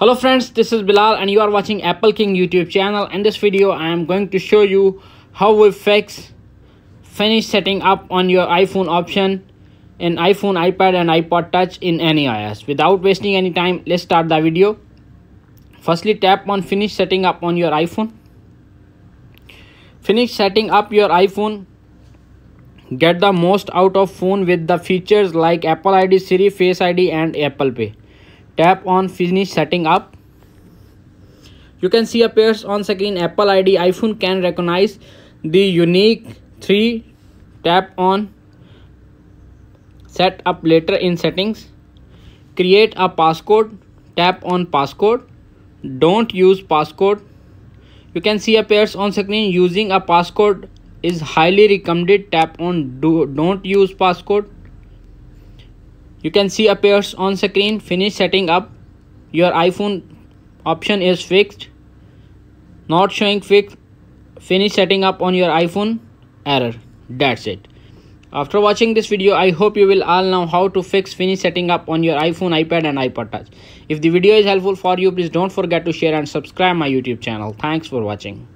hello friends this is bilal and you are watching apple king youtube channel. In this video i am going to show you how we fix finish setting up on your iphone option in iphone ipad and ipod touch in any ios without wasting any time let's start the video. Firstly tap on finish setting up on your iphone. Finish setting up your iphone. Get the most out of phone with the features like apple id siri face id and apple pay tap on finish setting up. You can see appears on screen. Apple id iphone can recognize the unique 3 tap on. Set up later in settings. Create a passcode. Tap on passcode. Don't use passcode. You can see appears on screen. Using a passcode is highly recommended. Tap on do don't use passcode you can see appears on screen finish setting up. Your iphone option is fixed. Not showing fix finish setting up on your iphone. Error. That's it. After watching this video i hope you will all know how to fix finish setting up on your iphone ipad and ipod touch. If the video is helpful for you please don't forget to share and subscribe my youtube channel. Thanks for watching